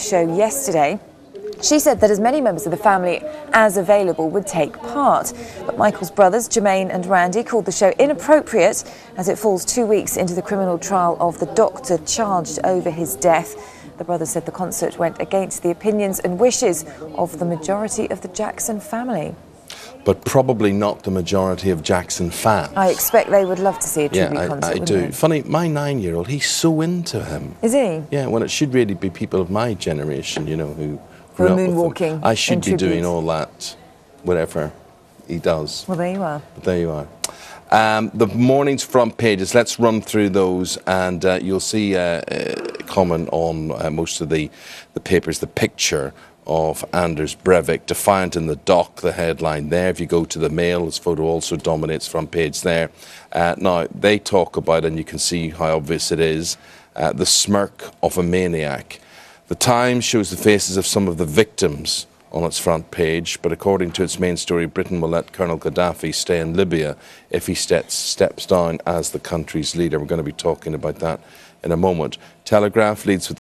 show yesterday. She said that as many members of the family as available would take part. But Michael's brothers, Jermaine and Randy, called the show inappropriate as it falls two weeks into the criminal trial of the doctor charged over his death. The brothers said the concert went against the opinions and wishes of the majority of the Jackson family. But probably not the majority of Jackson fans. I expect they would love to see a yeah, tribute I, concert. I do. they? Funny, my nine-year-old, he's so into him. Is he? Yeah, Well, it should really be people of my generation, you know, who grew up with him. moonwalking I should be doing all that, whatever he does. Well, there you are. But there you are. Um, the morning's front pages. Let's run through those, and uh, you'll see uh, uh, common on uh, most of the the papers the picture of Anders Breivik defiant in the dock. The headline there. If you go to the Mail, his photo also dominates front page there. Uh, now they talk about, and you can see how obvious it is, uh, the smirk of a maniac. The Times shows the faces of some of the victims on its front page, but according to its main story, Britain will let Colonel Gaddafi stay in Libya if he steps, steps down as the country's leader. We're going to be talking about that in a moment. Telegraph leads with